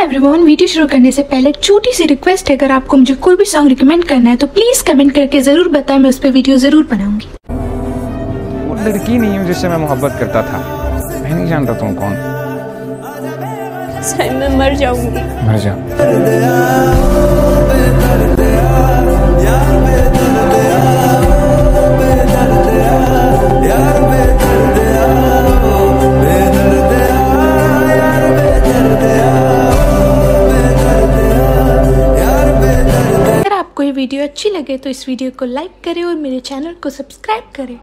Everyone video शुरू करने से पहले छोटी सी रिक्वेस्ट है अगर आपको मुझे कोई भी सॉन्ग रिकमेंड करना है तो प्लीज़ कमेंट करके ज़रूर बताएँ मैं उस पर वीडियो ज़रूर बनाऊँगी। वो लड़की नहीं है जिससे मैं मोहब्बत करता था। मैं नहीं जानता तुम कौन। मैं मर जाऊँगी। मर जा वीडियो अच्छी लगे तो इस वीडियो को लाइक करें और मेरे चैनल को सब्सक्राइब करें।